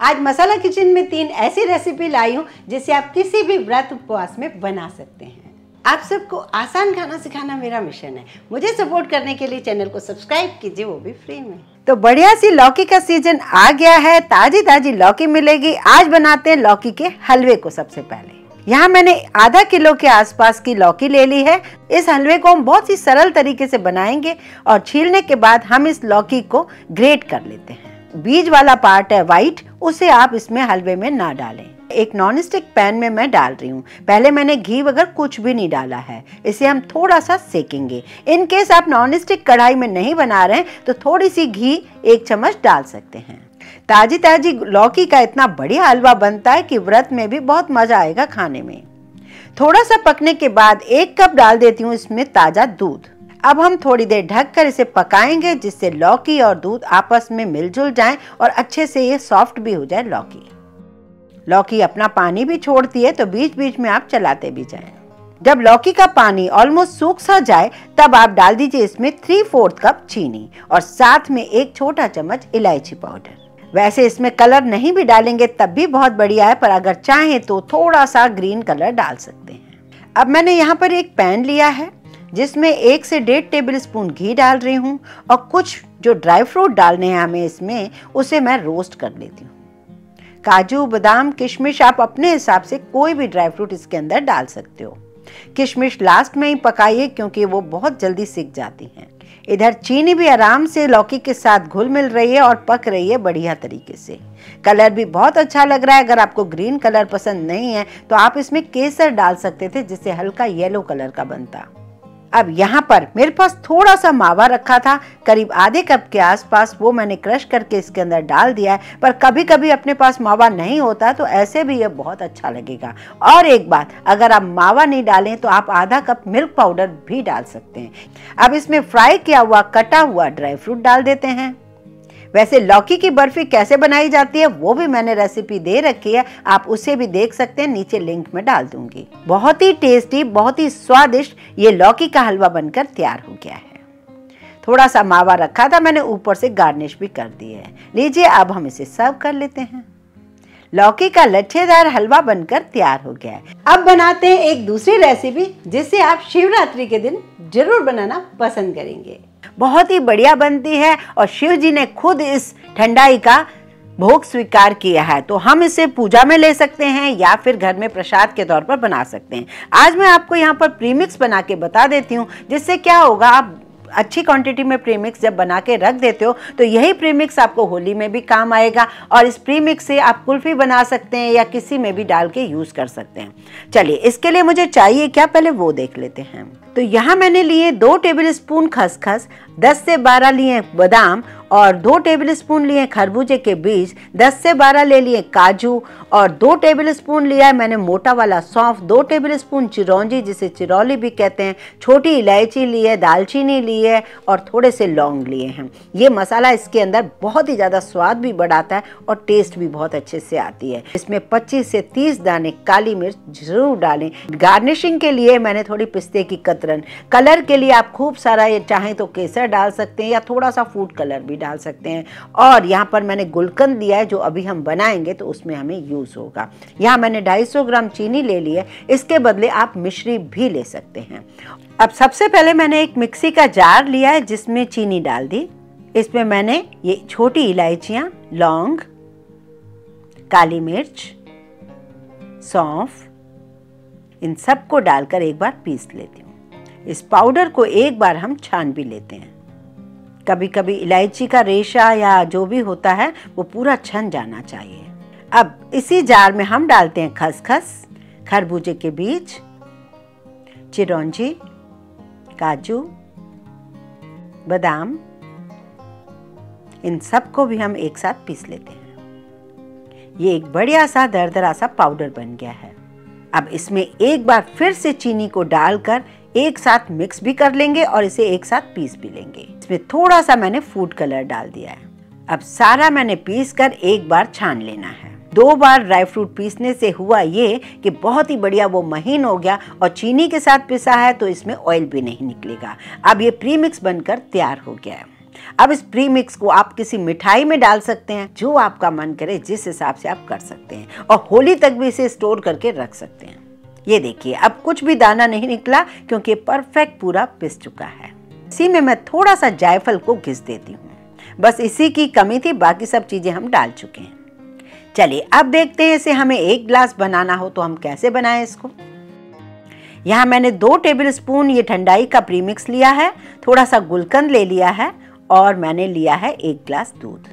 आज मसाला किचन में तीन ऐसी रेसिपी लाई हूँ, जिसे आप किसी भी व्रत उपवास में बना सकते हैं। आप सबको आसान खाना सिखाना मेरा मिशन है। मुझे सपोर्ट करने के लिए चैनल को सब्सक्राइब कीजिए, वो भी फ्री में। तो बढ़िया सी लौकी का सीज़न आ गया है ताजी ताजी लौकी मिलेगी। आज बनाते हैं लौकी के हलवे को सबसे पहले। यहाँ मैंने आधा किलो के आसपास की लौकी ले ली है। इस हलवे को हम बहुत ही सरल तरीके से बनाएँगे और छीलने के बाद हम इस लौकी को ग्रेट कर लेते हैं। बीज वाला पार्ट है व्हाइट उसे आप इसमें हलवे में ना डालें। एक नॉन स्टिक पैन में मैं डाल रही हूँ। पहले मैंने घी वगैरह कुछ भी नहीं डाला है। इसे हम थोड़ा सा सेकेंगे। इन केस आप नॉन स्टिक कढ़ाई में नहीं बना रहे हैं तो थोड़ी सी घी एक चम्मच डाल सकते हैं। ताजी ताजी लौकी का इतना बढ़िया हलवा बनता है कि व्रत में भी बहुत मज़ा आएगा खाने में। थोड़ा सा पकने के बाद एक कप डाल देती हूँ इसमें ताज़ा दूध। अब हम थोड़ी देर ढक कर इसे पकाएँगे, जिससे लौकी और दूध आपस में मिलजुल जाएँ और अच्छे से ये सॉफ्ट भी हो जाए लौकी। लौकी अपना पानी भी छोड़ती है तो बीच बीच में आप चलाते भी जाएँ। जब लौकी का पानी ऑलमोस्ट सूख सा जाए, तब आप डाल दीजिए इसमें थ्री फोर्थ कप चीनी और साथ में एक छोटा चम्मच इलायची पाउडर। वैसे इसमें कलर नहीं भी डालेंगे, तब भी बहुत बढ़िया है, पर अगर चाहें तो थोड़ा सा ग्रीन कलर डाल सकते हैं। अब मैंने यहाँ पर एक पैन लिया है। जिसमें एक से डेढ़ टेबल स्पून घी डाल रही हूँ और कुछ जो ड्राई फ्रूट डालने हैं हमें इसमें, उसे मैं रोस्ट कर लेती हूँ। काजू, बादाम, किशमिश आप अपने हिसाब से कोई भी ड्राई फ्रूट इसके अंदर डाल सकते हो। किशमिश लास्ट में ही पकाइए क्योंकि वो बहुत जल्दी सीख जाती हैं। इधर चीनी भी आराम से लौकी के साथ घुल मिल रही है और पक रही है बढ़िया तरीके से। कलर भी बहुत अच्छा लग रहा है। अगर आपको ग्रीन कलर पसंद नहीं है तो आप इसमें केसर डाल सकते थे जिससे हल्का येलो कलर का बनता। अब यहाँ पर मेरे पास थोड़ा सा मावा रखा था। करीब आधे कप के आसपास वो मैंने क्रश करके इसके अंदर डाल दिया है, पर कभी कभी अपने पास मावा नहीं होता तो ऐसे भी ये बहुत अच्छा लगेगा। और एक बात, अगर आप मावा नहीं डालें तो आप आधा कप मिल्क पाउडर भी डाल सकते हैं। अब इसमें फ्राई किया हुआ, कटा हुआ ड्राई फ्रूट डाल देते हैं। वैसे लौकी की बर्फ़ी कैसे बनाई जाती है, वो भी मैंने रेसिपी दे रखी है। आप उसे भी देख सकते हैं, नीचे लिंक में डाल दूँगी। बहुत ही टेस्टी बहुत ही स्वादिष्ट ये लौकी का हलवा बनकर तैयार हो गया है। थोड़ा सा मावा रखा था मैंने, ऊपर से गार्निश भी कर दी है। लीजिए, अब हम इसे सर्व कर लेते हैं। लौकी का लच्छेदार हलवा बनकर तैयार हो गया है। अब बनाते हैं एक दूसरी रेसिपी जिसे आप शिवरात्रि के दिन ज़रूर बनाना पसंद करेंगे। बहुत ही बढ़िया बनती है और शिव जी ने खुद इस ठंडाई का भोग स्वीकार किया है। तो हम इसे पूजा में ले सकते हैं या फिर घर में प्रसाद के तौर पर बना सकते हैं। आज मैं आपको यहाँ पर प्रीमिक्स बना के बता देती हूँ, जिससे क्या होगा, आप अच्छी क्वांटिटी में प्रीमिक्स जब बना के रख देते हो तो यही प्रीमिक्स आपको होली में भी काम आएगा और इस प्रीमिक्स से आप कुल्फी बना सकते हैं या किसी में भी डाल के यूज़ कर सकते हैं। चलिए, इसके लिए मुझे चाहिए क्या? पहले वो देख लेते हैं। तो यहाँ मैंने लिए दो टेबल स्पून खसखस, दस से बारह लिए बादाम और दो टेबल स्पून लिए खरबूजे के बीज 10 से 12 ले लिए काजू और दो टेबल स्पून लिया है मैंने मोटा वाला सौंफ, दो टेबल स्पून चिरौंजी, जिसे चिरौली भी कहते हैं। छोटी इलायची ली है, दालचीनी ली है और थोड़े से लौंग लिए हैं। ये मसाला इसके अंदर बहुत ही ज़्यादा स्वाद भी बढ़ाता है और टेस्ट भी बहुत अच्छे से आती है। इसमें पच्चीस से तीस दाने काली मिर्च ज़रूर डालें। गार्निशिंग के लिए मैंने थोड़ी पिस्ते की कतरन। कलर के लिए आप खूब सारा ये चाहें तो केसर डाल सकते हैं या थोड़ा सा फ़ूड कलर भी डाल सकते हैं। और यहाँ पर मैंने गुलकंद दिया है, जो अभी हम बनाएँगे तो उसमें हमें यूज़ होगा। यहाँ मैंने 250 ग्राम चीनी ले ली है, इसके बदले आप मिश्री भी ले सकते हैं। अब सबसे पहले मैंने एक मिक्सी का जार लिया है, जिसमें चीनी डाल दी। इसमें मैंने ये छोटी इलायचियाँ, लौंग, काली मिर्च, सौंफ, इन सबको डालकर एक बार पीस लेती हूँ। इस पाउडर को एक बार हम छान भी लेते हैं। कभी कभी इलायची का रेशा या जो भी होता है, वो पूरा छन जाना चाहिए। अब इसी जार में हम डालते हैं खसखस, खरबूजे के बीज, चिरौंजी, काजू, बादाम, इन सबको भी हम एक साथ पीस लेते हैं। ये एक बढ़िया सा दरदरा सा पाउडर बन गया है। अब इसमें एक बार फिर से चीनी को डालकर एक साथ मिक्स भी कर लेंगे और इसे एक साथ पीस भी लेंगे। इसमें थोड़ा सा मैंने फ़ूड कलर डाल दिया है। अब सारा मैंने पीस कर एक बार छान लेना है। दो बार ड्राई फ्रूट पीसने से हुआ ये कि बहुत ही बढ़िया वो महीन हो गया और चीनी के साथ पिसा है तो इसमें ऑयल भी नहीं निकलेगा। अब ये प्री मिक्स बनकर तैयार हो गया है। अब इस प्री मिक्स को आप किसी मिठाई में डाल सकते हैं, जो आपका मन करे, जिस हिसाब से आप कर सकते हैं और होली तक भी इसे स्टोर करके रख सकते हैं। ये देखिए, अब कुछ भी दाना नहीं निकला क्योंकि परफेक्ट पूरा पिस चुका है। इसी में मैं थोड़ा सा जायफल को घिस देती हूँ। बस इसी की कमी थी, बाकी सब चीज़ें हम डाल चुके हैं। चलिए, अब देखते हैं इसे हमें एक ग्लास बनाना हो तो हम कैसे बनाएँ इसको। यहाँ मैंने दो टेबल स्पून ये ठंडाई का प्रीमिक्स लिया है थोड़ा सा गुलकंद ले लिया है और मैंने लिया है एक ग्लास दूध।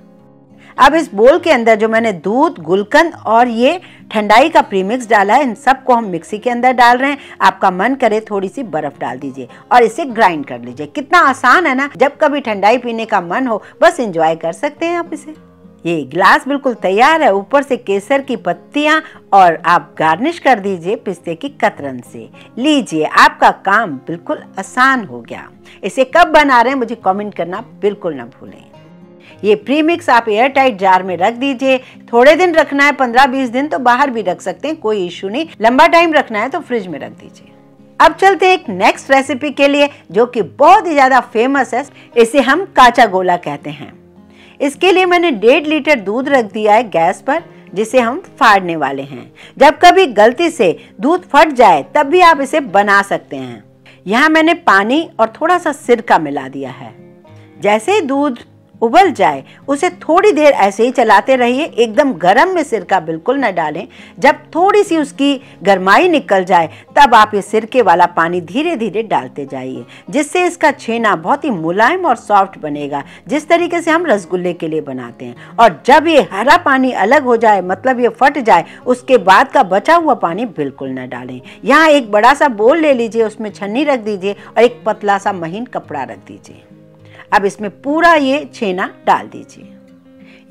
अब इस बोल के अंदर जो मैंने दूध, गुलकंद और ये ठंडाई का प्रीमिक्स डाला है, इन सबको हम मिक्सी के अंदर डाल रहे हैं। आपका मन करे थोड़ी सी बर्फ़ डाल दीजिए और इसे ग्राइंड कर लीजिए। कितना आसान है ना, जब कभी ठंडाई पीने का मन हो, बस इंजॉय कर सकते हैं आप इसे। ये गिलास बिल्कुल तैयार है, ऊपर से केसर की पत्तियाँ और आप गार्निश कर दीजिए पिस्ते की कतरन से। लीजिए, आपका काम बिल्कुल आसान हो गया। इसे कब बना रहे हैं, मुझे कमेंट करना बिल्कुल ना भूलें। ये प्रीमिक्स आप एयर टाइट जार में रख दीजिए। थोड़े दिन रखना है, पंद्रह बीस दिन तो बाहर भी रख सकते हैं, कोई इश्यू नहीं। लंबा टाइम रखना है तो फ्रिज में रख दीजिए। अब चलते एक नेक्स्ट रेसिपी के लिए, जो कि बहुत ही ज़्यादा फ़ेमस है। इसे हम काचा गोला कहते हैं। इसके लिए मैंने डेढ़ लीटर दूध रख दिया है गैस पर, जिसे हम फाड़ने वाले हैं। जब कभी गलती से दूध फट जाए, तब भी आप इसे बना सकते हैं। यहाँ मैंने पानी और थोड़ा सा सिरका मिला दिया है। जैसे दूध उबल जाए, उसे थोड़ी देर ऐसे ही चलाते रहिए, एकदम गर्म में सिरका बिल्कुल न डालें। जब थोड़ी सी उसकी गरमाई निकल जाए, तब आप ये सिरके वाला पानी धीरे धीरे डालते जाइए, जिससे इसका छेना बहुत ही मुलायम और सॉफ्ट बनेगा, जिस तरीके से हम रसगुल्ले के लिए बनाते हैं। और जब ये हरा पानी अलग हो जाए मतलब ये फट जाए, उसके बाद का बचा हुआ पानी बिल्कुल न डालें। यहाँ एक बड़ा सा बोल ले लीजिए, उसमें छन्नी रख दीजिए और एक पतला सा महीन कपड़ा रख दीजिए। अब इसमें पूरा ये छेना डाल दीजिए।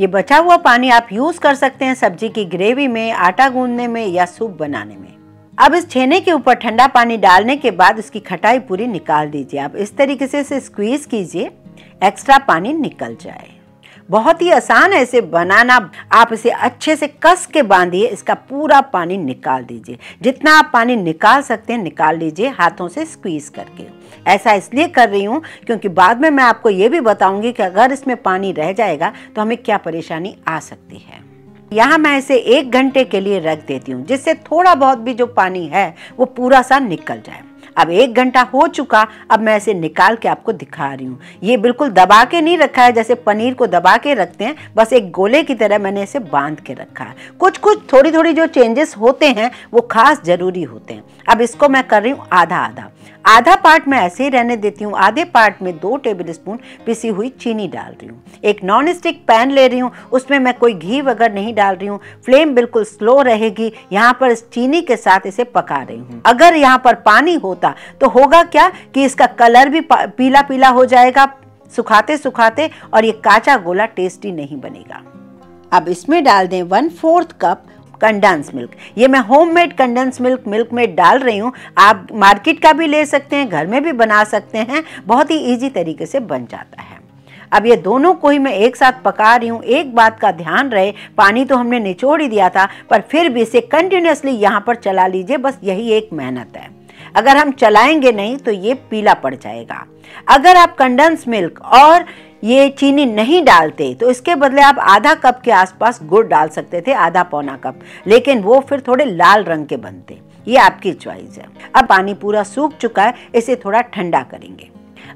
ये बचा हुआ पानी आप यूज़ कर सकते हैं सब्ज़ी की ग्रेवी में, आटा गूंदने में या सूप बनाने में। अब इस छेने के ऊपर ठंडा पानी डालने के बाद उसकी खटाई पूरी निकाल दीजिए। आप इस तरीके से इसे स्क्वीज कीजिए एक्स्ट्रा पानी निकल जाए। बहुत ही आसान है इसे बनाना। आप इसे अच्छे से कस के बांधिए, इसका पूरा पानी निकाल दीजिए। जितना आप पानी निकाल सकते हैं, निकाल लीजिए हाथों से स्क्वीज करके। ऐसा इसलिए कर रही हूँ क्योंकि बाद में मैं आपको ये भी बताऊँगी कि अगर इसमें पानी रह जाएगा तो हमें क्या परेशानी आ सकती है। यहाँ मैं इसे एक घंटे के लिए रख देती हूँ, जिससे थोड़ा बहुत भी जो पानी है, वो पूरा सा निकल जाए। अब एक घंटा हो चुका, अब मैं इसे निकाल के आपको दिखा रही हूँ। ये बिल्कुल दबा के नहीं रखा है, जैसे पनीर को दबा के रखते हैं, बस एक गोले की तरह मैंने इसे बाँध के रखा है। कुछ कुछ थोड़ी थोड़ी जो चेंजेस होते हैं, वो खास ज़रूरी होते हैं। अब इसको मैं कर रही हूँ आधा आधा आधा पार्ट मैं ऐसे ही रहने देती हूँ, आधे पार्ट में दो टेबल स्पून पिसी हुई चीनी डाल रही हूँ। एक नॉन स्टिक पैन ले रही हूँ, उसमें मैं कोई घी वगैरह नहीं डाल रही हूँ। फ्लेम बिल्कुल स्लो रहेगी, यहाँ पर इस चीनी के साथ इसे पका रही हूँ। अगर यहाँ पर पानी होता तो होगा क्या कि इसका कलर भी पीला पीला हो जाएगा सुखाते सुखाते और ये काचा गोला टेस्टी नहीं बनेगा। अब इसमें डाल दें one fourth cup condensed milk ये मैं होममेड कंडेंस मिल्क मिल्क में डाल रही हूँ। आप मार्केट का भी ले सकते हैं, घर में भी बना सकते हैं। बहुत ही इजी तरीके से बन जाता है। अब ये दोनों को ही मैं एक साथ पका रही हूँ। एक बात का ध्यान रहे, पानी तो हमने निचोड़ ही दिया था, पर फिर भी इसे कंटिन्यूसली यहाँ पर चला लीजिए, बस यही एक मेहनत है। अगर हम चलाएँगे नहीं तो ये पीला पड़ जाएगा। अगर आप कंडेंस मिल्क और ये चीनी नहीं डालते तो इसके बदले आप आधा कप के आसपास गुड़ डाल सकते थे, आधा पौना कप। लेकिन वो फिर थोड़े लाल रंग के बनते। ये आपकी चॉइस है। अब पानी पूरा सूख चुका है, इसे थोड़ा ठंडा करेंगे।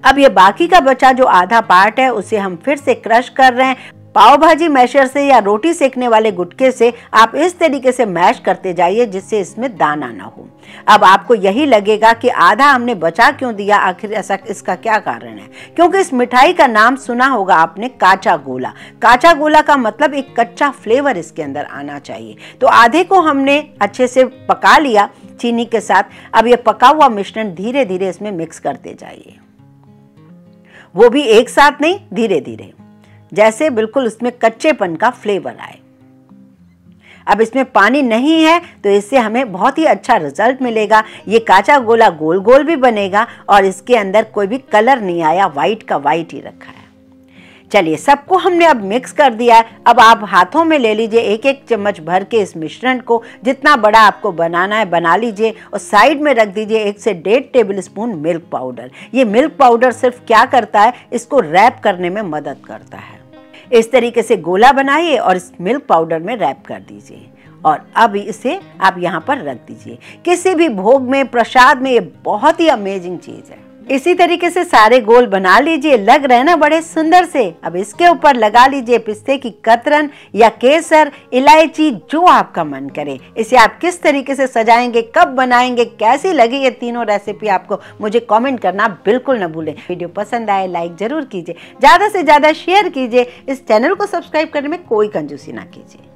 अब ये बाकी का बचा जो आधा पार्ट है, उसे हम फिर से क्रश कर रहे हैं। पाव भाजी मैशर से या रोटी सेकने वाले गुटके से आप इस तरीके से मैश करते जाइए जिससे इसमें दाना ना हो। अब आपको यही लगेगा कि आधा हमने बचा क्यों दिया? आखिर ऐसा इसका क्या कारण है? क्योंकि इस मिठाई का नाम सुना होगा आपने, काचा गोला। काचा गोला का मतलब एक कच्चा फ्लेवर इसके अंदर आना चाहिए। तो आधे को हमने अच्छे से पका लिया चीनी के साथ। अब ये पका हुआ मिश्रण धीरे धीरे इसमें मिक्स करते जाइए। वो भी एक साथ नहीं धीरे धीरे जैसे बिल्कुल उसमें कच्चेपन का फ्लेवर आए। अब इसमें पानी नहीं है तो इससे हमें बहुत ही अच्छा रिज़ल्ट मिलेगा। ये काचा गोला गोल गोल भी बनेगा और इसके अंदर कोई भी कलर नहीं आया वाइट का वाइट ही रखा है। चलिए, सबको हमने अब मिक्स कर दिया है। अब आप हाथों में ले लीजिए एक एक चम्मच भर के इस मिश्रण को। जितना बड़ा आपको बनाना है, बना लीजिए और साइड में रख दीजिए एक से डेढ़ टेबल स्पून मिल्क पाउडर ये मिल्क पाउडर सिर्फ़ क्या करता है? इसको रैप करने में मदद करता है। इस तरीके से गोला बनाइए और इस मिल्क पाउडर में रैप कर दीजिए। और अब इसे आप यहाँ पर रख दीजिए। किसी भी भोग में, प्रसाद में ये बहुत ही अमेजिंग चीज़ है। इसी तरीके से सारे गोल बना लीजिए। लग रहे ना बड़े सुंदर से? अब इसके ऊपर लगा लीजिए पिस्ते की कतरन या केसर, इलायची, जो आपका मन करे। इसे आप किस तरीके से सजाएँगे, कब बनाएँगे, कैसी लगी ये तीनों रेसिपी आपको, मुझे कमेंट करना बिल्कुल न भूलें। वीडियो पसंद आए लाइक ज़रूर कीजिए। ज़्यादा से ज़्यादा शेयर कीजिए। इस चैनल को सब्सक्राइब करने में कोई कंजूसी ना कीजिए।